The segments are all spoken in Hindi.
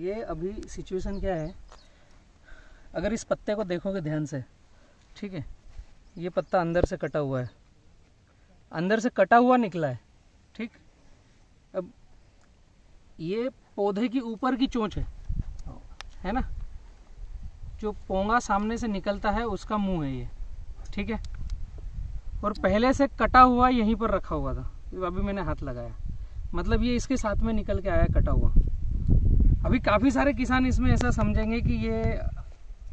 ये अभी सिचुएशन क्या है? अगर इस पत्ते को देखोगे ध्यान से, ठीक है? ये पत्ता अंदर से कटा हुआ है। अंदर से कटा हुआ निकला है, ठीक? अब ये पौधे की ऊपर की चोंच है है ना? जो पोंगा सामने से निकलता है, उसका मुँह है ये, ठीक है? और पहले से कटा हुआ यहीं पर रखा हुआ था। अभी मैंने हाथ लगाया। मतलब ये इसके साथ में निकल के आया, कटा हुआ। अभी काफ़ी सारे किसान इसमें ऐसा समझेंगे कि ये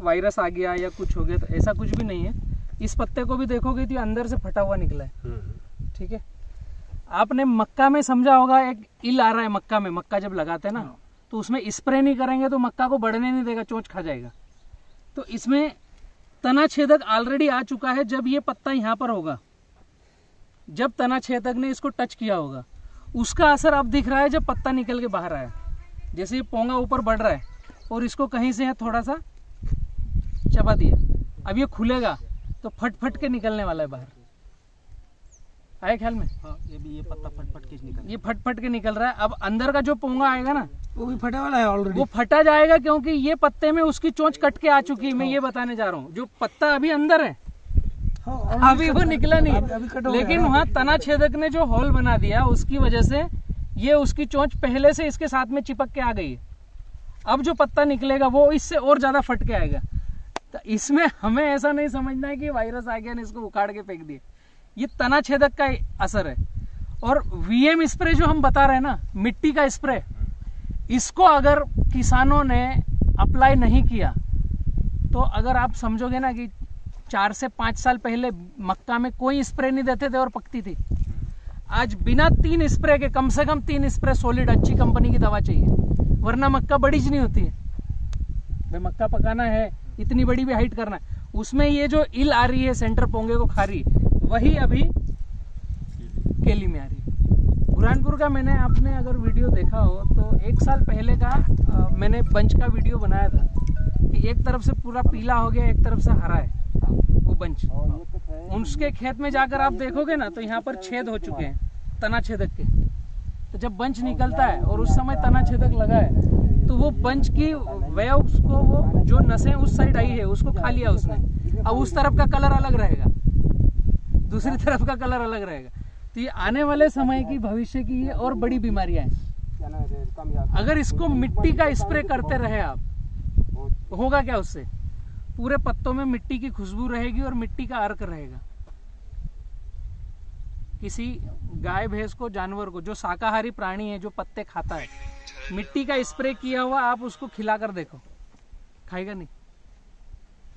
वायरस आ गया या कुछ हो गया तो ऐसा कुछ भी नहीं है। इस पत्ते को भी देखोगे तो अंदर से फटा हुआ निकला है। हम्म। ठीक है? आपने मक्का में समझा होगा एक इल आ रहा है मक्का में मक्का जब लगाते हैं ना तो उसमें स्प्रे नहीं करेंगे तो मक्का को बढ़ने नहीं देगा चोंच खा जाएगा। तो इसमें तना छेदक ऑलरेडी आ चुका है जब ये पत्ता यहाँ पर होगा। जब तना छेदक ने इसको टच किया होगा उसका असर अब दिख रहा है जब पत्ता निकल के बाहर आया। जैसे ये पोंगा ऊपर बढ़ रहा है और इसको कहीं से थोड़ा सा चबा दिया। अब ये खुलेगा तो फट फट के निकलने वाला है बाहर। आए ख्याल में? हाँ ये भी ये पत्ता फट फट के निकल ये फट फट के निकल रहा है। अब अंदर का जो पोंगा आएगा ना वो भी फटे वाला है ऑलरेडी वो फटा जाएगा क्योंकि ये पत्ते में उसकी चोंच कट के आ चुकी है मैं ये बताने जा रहा हूँ। जो पत्ता अभी अंदर है हाँ, अभी वो निकला नहीं अभी लेकिन वहाँ तना छेदक ने जो होल बना दिया उसकी वजह से ये उसकी चोंच पहले से इसके साथ में चिपक के आ गई है। अब जो पत्ता निकलेगा, वो इससे और ज़्यादा फट के आएगा। तो इसमें हमें ऐसा नहीं समझना है कि वायरस आ गया ने इसको उखाड़ के फेंक दिए ये तना छेदक का असर है। और वीएम स्प्रे जो हम बता रहे हैं ना, मिट्टी का स्प्रे इसको अगर किसानों ने अप्लाई नहीं किया तो अगर आप समझोगे ना कि चार से पाँच साल पहले मक्का में कोई स्प्रे नहीं देते थे और पकती थी आज बिना तीन स्प्रे के कम से कम तीन स्प्रे सॉलिड अच्छी कंपनी की दवा चाहिए। वरना मक्का बड़ी नहीं होती है। भाई मक्का पकाना है इतनी बड़ी भी हाइट करना है। उसमें ये जो इल आ रही है सेंटर पोंगे को खा रही वही अभी केली में आ रही है। बुरहानपुर का मैंने आपने अगर वीडियो देखा हो तो एक साल पहले का अ, मैंने बंच का वीडियो बनाया था कि एक तरफ़ से पूरा पीला हो गया एक तरफ़ से हरा है। वो बंच। उसके खेत में जाकर आप देखोगे ना तो यहाँ पर छेद हो चुके हैं तना छेदक के। तो जब बंच निकलता है और उस समय तना छेदक लगा है तो वो बंच की वह उसको वो जो नसें उस साइड आई है उसको खा लिया उसने। अब उस तरफ़ का कलर अलग रहेगा। दूसरी तरफ़ का कलर अलग रहेगा। तो ये आने वाले समय की भविष्य की ये और बड़ी बीमारियाँ हैं। अगर इसको मिट्टी का स्प्रे करते रहे आप होगा क्या उससे? पूरे पत्तों में मिट्टी की खुशबू रहेगी और मिट्टी का अर्क रहेगा। किसी गाय भैंस को जानवर को जो शाकाहारी प्राणी है जो पत्ते खाता है मिट्टी का स्प्रे किया हुआ आप उसको खिला कर देखो। खाएगा नहीं।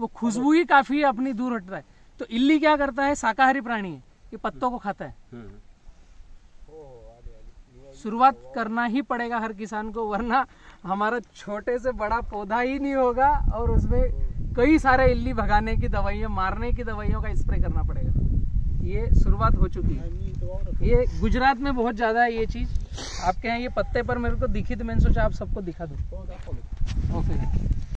वो खुशबू ही काफ़ी है अपनी दूर हट रहा है। तो इल्ली क्या करता है? शाकाहारी प्राणी है ये पत्तों को खाता है। हम्म। शुरुआत करना ही पड़ेगा हर किसान को वरना हमारा छोटे से बड़ा पौधा ही नहीं होगा और उसमें कई सारे इल्ली भगाने की दवाइयाँ मारने की दवाइयों का स्प्रे करना पड़ेगा। ये शुरुआत हो चुकी है। ये गुजरात में बहुत ज़्यादा है ये चीज़। आपके यहाँ ये पत्ते पर मेरे को दिखी तो मैंने सोचा आप सबको दिखा दो। ओके